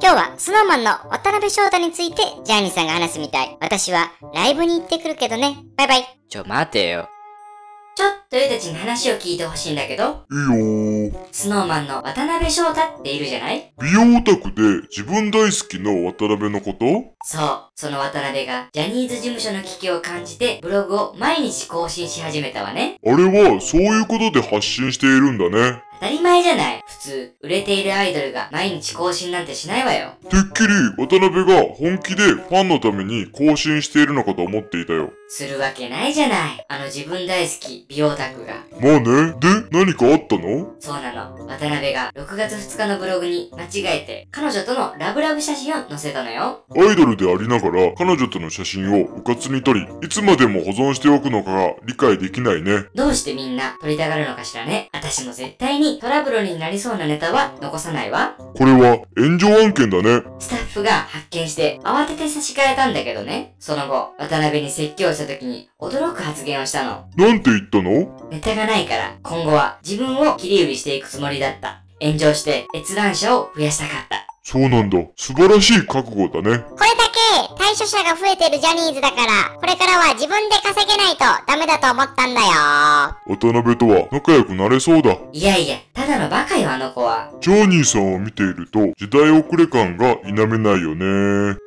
今日はスノーマンの渡辺翔太についてジャーニーさんが話すみたい。私はライブに行ってくるけどね。バイバイ。ちょ、待てよ。ちょっとゆたちに話を聞いてほしいんだけど、いいよー。スノーマンの渡辺翔太っているじゃない？美容オタクで自分大好きの渡辺のこと？そう、その渡辺がジャニーズ事務所の危機を感じてブログを毎日更新し始めたわね。あれはそういうことで発信しているんだね。当たり前じゃない。普通、売れているアイドルが毎日更新なんてしないわよ。てっきり渡辺が本気でファンのために更新しているのかと思っていたよ。するわけないじゃない。あの自分大好き美容オタクが。まあね。で、何かあったの？そうなの。渡辺が6月2日のブログに間違えて彼女とのラブラブ写真を載せたのよ。アイドルでありながら彼女との写真をうかつに撮り、いつまでも保存しておくのかが理解できないね。どうしてみんな撮りたがるのかしらね。私も絶対にトラブルになりそうなネタは残さないわ。これは炎上案件だね。スタッフが発見して慌てて差し替えたんだけどね。その後、渡辺に説教した時に驚く発言をしたの。なんて言ったの？ネタがないから、今後は自分を切り売りしていくつもりだった。炎上して閲覧者を増やしたかった。そうなんだ。素晴らしい覚悟だね。これだけ対処者が増えてるジャニーズだから、これからは自分で稼げないとダメだと思ったんだよ。渡辺とは仲良くなれそうだ。いやいや、ただのバカよ、あの子は。ジョーニーさんを見ていると、時代遅れ感が否めないよね。